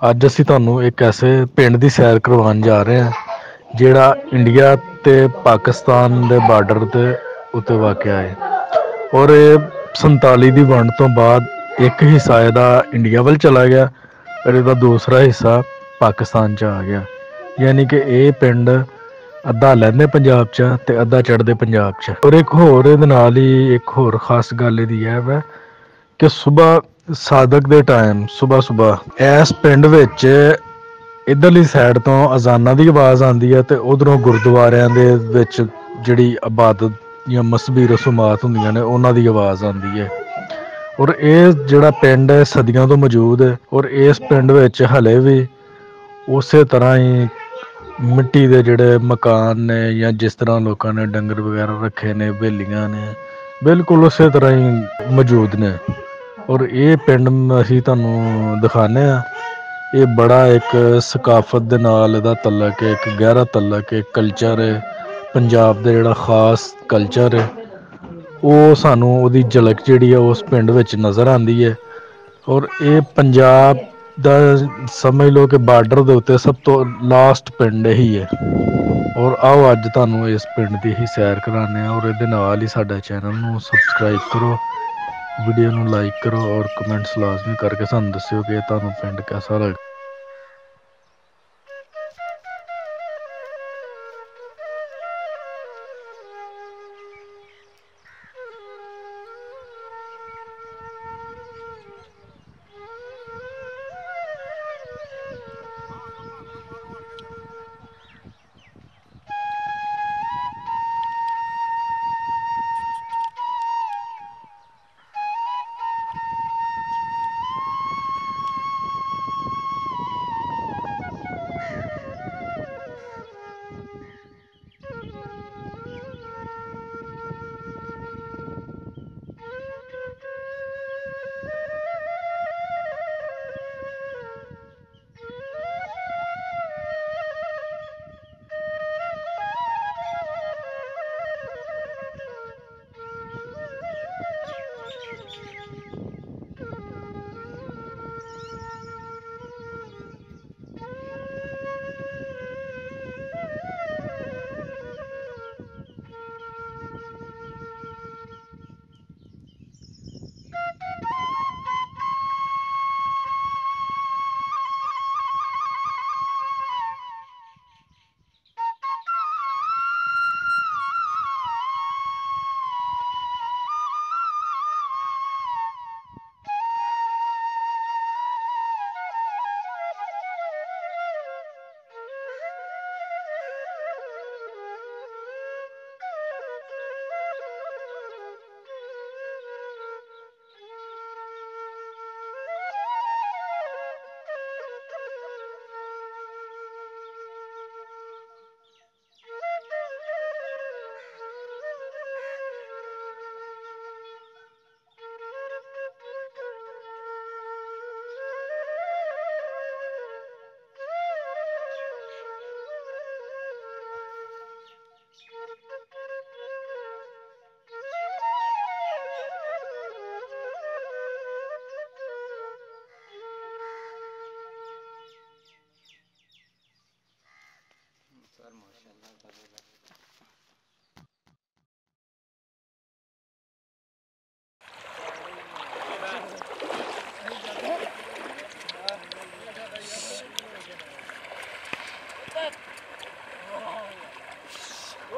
ਅੱਜ ਅਸੀਂ ਤੁਹਾਨੂੰ ਇੱਕ ਐਸੇ ਪਿੰਡ ਦੀ ਸੈਰ ਕਰਵਾਉਣ ਜਾ ਰਹੇ ਹਾਂ, ਜਿਹੜਾ ਇੰਡੀਆ ਤੇ ਪਾਕਿਸਤਾਨ ਦੇ ਬਾਰਡਰ ਦੇ ਉੱਤੇ ਵਾਕਿਆ ਹੈ। ਔਰ ਇਹ 47 ਦੀ ਵੰਡ ਤੋਂ ਬਾਅਦ ਇੱਕ ਹਿੱਸਾ ਇਹਦਾ ਇੰਡੀਆ ਵੱਲ ਚਲਾ ਗਿਆ ਔਰ ਇਹਦਾ ਦੂਸਰਾ ਹਿੱਸਾ ਪਾਕਿਸਤਾਨ ਚ ਆ ਗਿਆ। ਯਾਨੀ ਕਿ ਇਹ ਪਿੰਡ ਅੱਧਾ ਲੈਂਦੇ ਪੰਜਾਬ ਚ ਆ ਤੇ ਅੱਧਾ ਚੜ੍ਹਦੇ ਪੰਜਾਬ ਚ ਔਰ ਇੱਕ ਹੋਰ ਇਹਦੇ ਨਾਲ ਹੀ ਇੱਕ ਹੋਰ ਖਾਸ ਗੱਲ ਇਹਦੀ ਇਹ ਵਾ ਕਿ ਸਵੇਰ ਸਾਦਕ ਦੇ ਟਾਈਮ ਸਵੇਰ ਸਵੇਰ ਇਸ ਪਿੰਡ ਵਿੱਚ ਇਧਰਲੀ ਸਾਈਡ ਤੋਂ ਅਜ਼ਾਨਾਂ ਦੀ ਆਵਾਜ਼ ਆਉਂਦੀ ਹੈ ਤੇ ਉਧਰੋਂ ਗੁਰਦੁਆਰਿਆਂ ਦੇ ਵਿੱਚ ਜਿਹੜੀ ਇਬਾਦਤ ਜਾਂ ਮਸਬੀ ਰਸੂਮਾਤ ਹੁੰਦੀਆਂ ਨੇ, ਉਹਨਾਂ ਦੀ ਆਵਾਜ਼ ਆਉਂਦੀ ਹੈ। ਔਰ ਇਹ ਜਿਹੜਾ ਪਿੰਡ ਹੈ, ਸਦੀਆਂ ਤੋਂ ਮੌਜੂਦ ਹੈ। ਔਰ ਇਸ ਪਿੰਡ ਵਿੱਚ ਹਲੇ ਵੀ ਉਸੇ ਤਰ੍ਹਾਂ ਹੀ ਮਿੱਟੀ ਦੇ ਜਿਹੜੇ ਮਕਾਨ ਨੇ ਜਾਂ ਜਿਸ ਤਰ੍ਹਾਂ ਲੋਕਾਂ ਨੇ ਡੰਗਰ ਵਗੈਰਾ ਰੱਖੇ ਨੇ, ਬੇਲੀਆਂ ਨੇ, ਬਿਲਕੁਲ ਉਸੇ ਤਰ੍ਹਾਂ ਹੀ ਮੌਜੂਦ ਨੇ। ਔਰ ਇਹ ਪਿੰਡ ਅਸੀਂ ਤੁਹਾਨੂੰ ਦਿਖਾਣੇ ਆ ਇਹ ਬੜਾ ਇੱਕ ਸਕਾਫਤ ਦੇ ਨਾਲ ਇਹਦਾ ਤਲਕ ਹੈ, ਇੱਕ ਗਹਿਰਾ ਤਲਕ ਹੈ ਕਲਚਰ ਹੈ। ਪੰਜਾਬ ਦਾ ਜਿਹੜਾ ਖਾਸ ਕਲਚਰ ਹੈ, ਉਹ ਸਾਨੂੰ ਉਹਦੀ ਝਲਕ ਜਿਹੜੀ ਹੈ ਉਸ ਪਿੰਡ ਵਿੱਚ ਨਜ਼ਰ ਆਉਂਦੀ ਹੈ। ਔਰ ਇਹ ਪੰਜਾਬ ਦਾ ਸਮਝ ਲਓ ਕਿ ਬਾਰਡਰ ਦੇ ਉੱਤੇ ਸਭ ਤੋਂ ਲਾਸਟ ਪਿੰਡ ਇਹੀ ਹੈ। ਔਰ ਆਓ ਅੱਜ ਤੁਹਾਨੂੰ ਇਸ ਪਿੰਡ ਦੀ ਹੀ ਸੈਰ ਕਰਾਉਂਦੇ ਆ ਔਰ ਇਹਦੇ ਨਾਲ ਹੀ ਸਾਡਾ ਚੈਨਲ ਨੂੰ ਸਬਸਕ੍ਰਾਈਬ ਕਰੋ। ਵੀਡੀਓ ਨੂੰ ਲਾਈਕ ਕਰੋ ਔਰ ਕਮੈਂਟਸ ਲਾਜ਼ਮੀ ਕਰਕੇ ਸਾਨੂੰ ਦੱਸਿਓ ਕਿ ਤੁਹਾਨੂੰ ਪਿੰਡ ਕਿਹਦਾ ਲੱਗਾ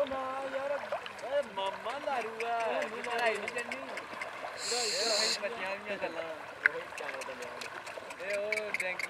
ਉਹ ਨਾ ਯਾਰ ਓਏ ਮਾਮਾ ਲਾਰੂ ਆ। ਲੜਾਈ ਨਹੀਂ ਕਰਨੀ ਉਹੀ ਬੱਚਿਆਂ ਦੀਆਂ ਗੱਲਾਂ। ਇਹ ਉਹ ਡੈਂਕੀ